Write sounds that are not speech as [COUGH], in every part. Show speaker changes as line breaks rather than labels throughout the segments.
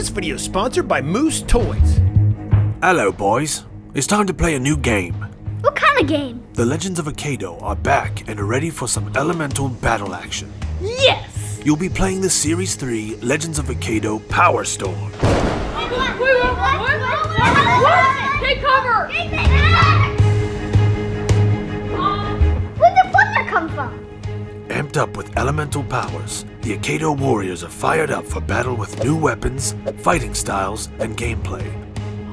This video is sponsored by Moose Toys.
Hello, boys. It's time to play a new game.
What kind of game?
The Legends of Akedo are back and are ready for some elemental battle action.
Yes!
You'll be playing the Series 3 Legends of Akedo Power Storm.
Wait, wait, what? What? Take cover!
Where'd the thunder come from?
Amped up with elemental powers, the Akedo warriors are fired up for battle with new weapons, fighting styles, and gameplay.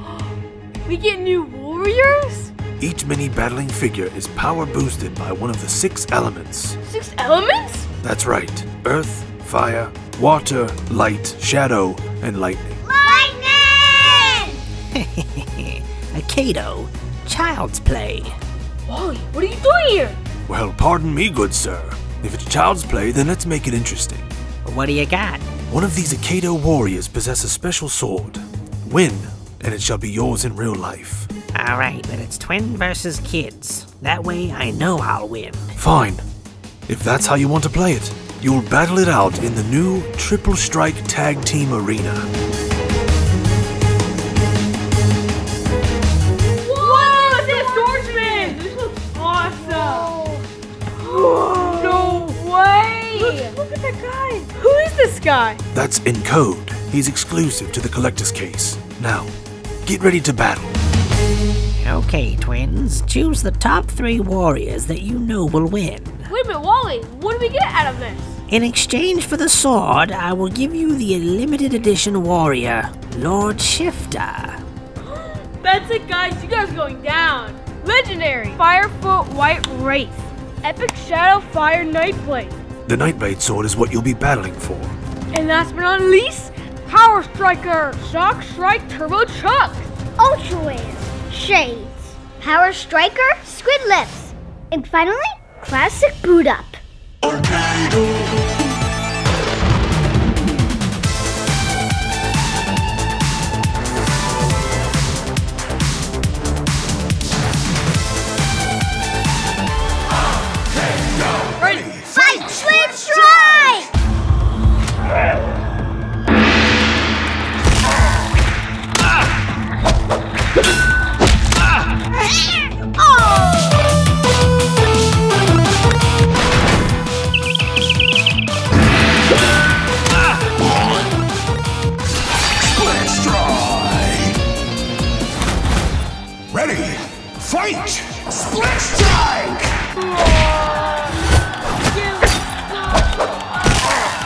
[GASPS]
We get new warriors?
Each mini battling figure is power boosted by one of the six elements.
Six elements?
That's right Earth, Fire, Water, Light, Shadow, and Lightning.
Lightning! [LAUGHS]
Akedo, child's play.
Wally, what are you doing here?
Well, pardon me, good sir. If it's child's play, then let's make it interesting.
What do you got?
One of these Akedo warriors possess a special sword. Win, and it shall be yours in real life.
Alright, but it's twin versus kids. That way I know I'll win.
Fine. If that's how you want to play it, you'll battle it out in the new Triple Strike Tag Team Arena.
Guy?
That's Encode. He's exclusive to the collector's case. Now, get ready to battle.
Okay, twins, choose the top three warriors that you know will win.
Wait a minute, Wally, what do we get out of this?
In exchange for the sword, I will give you the limited edition warrior, Lord Shifter. [GASPS]
That's it, guys. You guys are going down. Legendary Firefoot White Wraith. Epic Shadow Fire Nightblade.
The Nightblade sword is what you'll be battling for.
And last but not least, Power Striker Shock Strike Turbo Chuck.
Ultra Wave, Shades, Power Striker, Squid Lips, and finally, Classic Boot Up.
Ready?
Ready, fight! Split strike!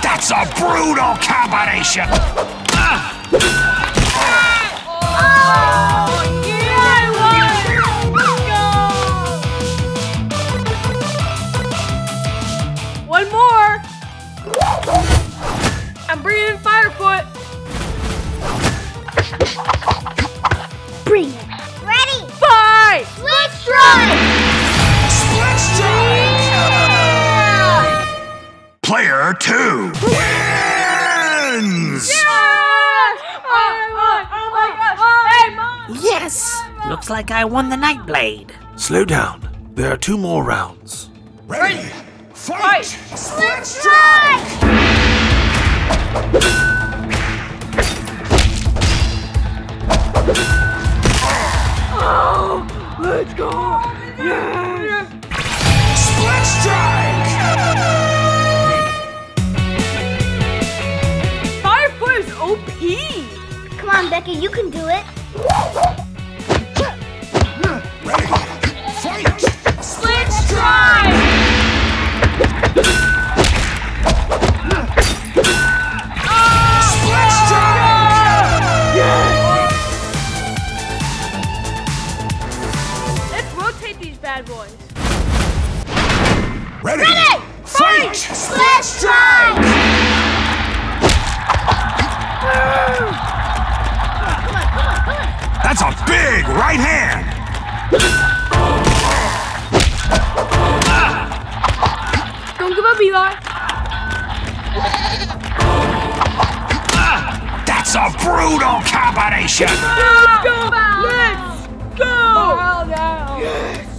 That's a brutal combination!
One more. I'm Firefoot.
Strike!
Split strike! Player two wins!
Oh, oh, oh, hey, Mom!
Yes! Looks like I won the Nightblade.
Slow down. There are two more rounds.
Ready, fight!
Split Strike! Come you can do it.
Ready, fight!
Split strike!
Split strike!
Let's rotate these bad boys.
Ready, fight!
Split Strike!
That's big right hand!
Don't give up, Eli.
That's a brutal combination!
Let's go! Let's go!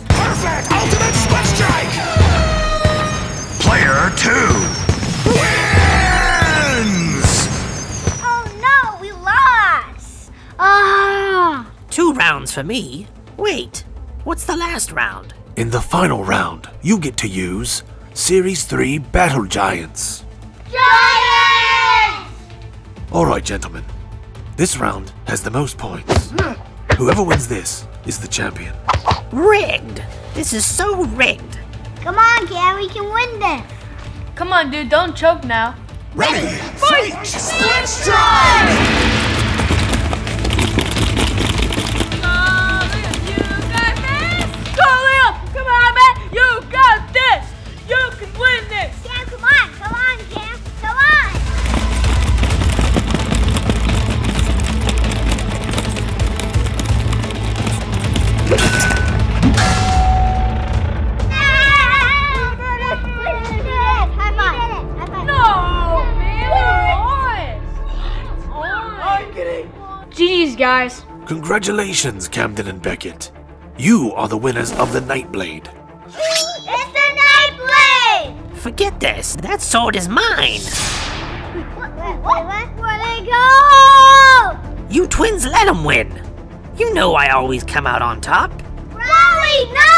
Perfect ultimate split strike! Player two
for me. Wait, what's the last round?
In the final round, you get to use Series 3 Battle Giants.
Giants!
Alright, gentlemen. This round has the most points. Whoever wins this is the champion.
Rigged! This is so rigged.
Come on, Cam, we can win this.
Come on, dude, don't choke now.
Ready, fight! Split strike!
Guys.
Congratulations, Camden and Beckett. You are the winners of the Nightblade.
It's the night blade!
Forget this. That sword is mine.
What, what, what? Where'd it go?
You twins let him win. You know I always come out on top.
Wally, no!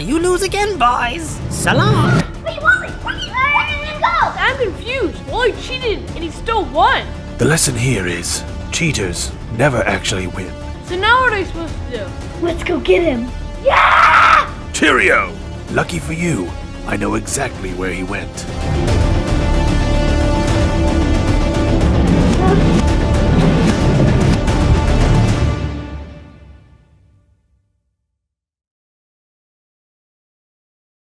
[LAUGHS]
You lose again, boys. So long.
Wait, Wally, where did you go?
I'm confused. Wally cheated and he still won.
The lesson here is cheaters never actually win.
So now what are they supposed to do?
Let's go get him. Yeah!
Cheerio! Lucky for you, I know exactly where he went.